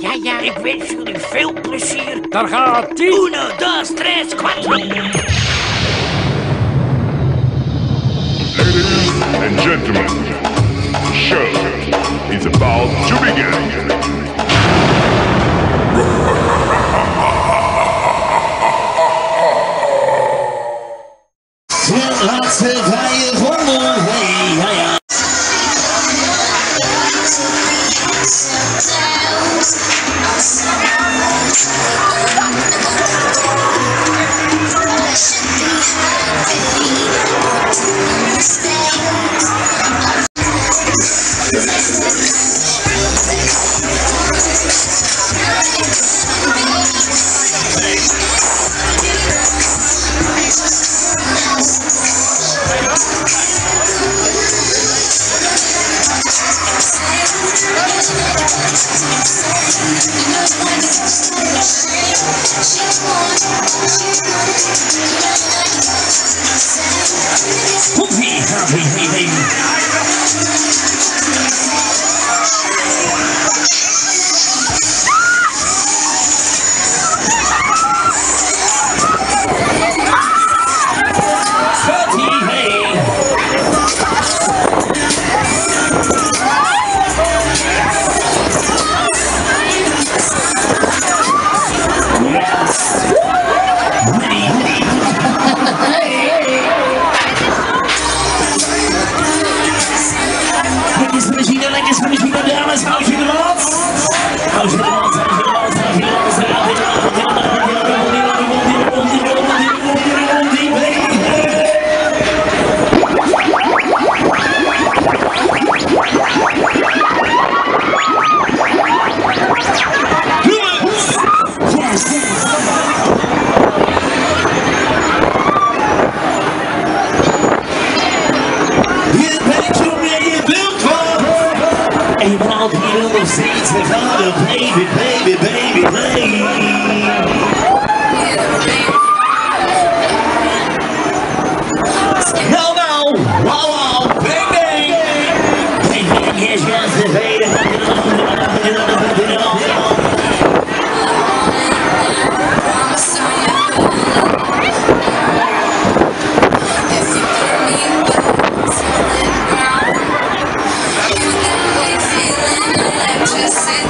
Ja, ja. Ik wens jullie veel plezier. Daar gaat ie. Uno, dos, tres, cuatro. Ladies and gentlemen, the show is about to begin. Laat ze vrije rommel Talking little seeds that call her baby, baby, baby, baby. No, no, wow, wow, baby, bang. Bang, baby. see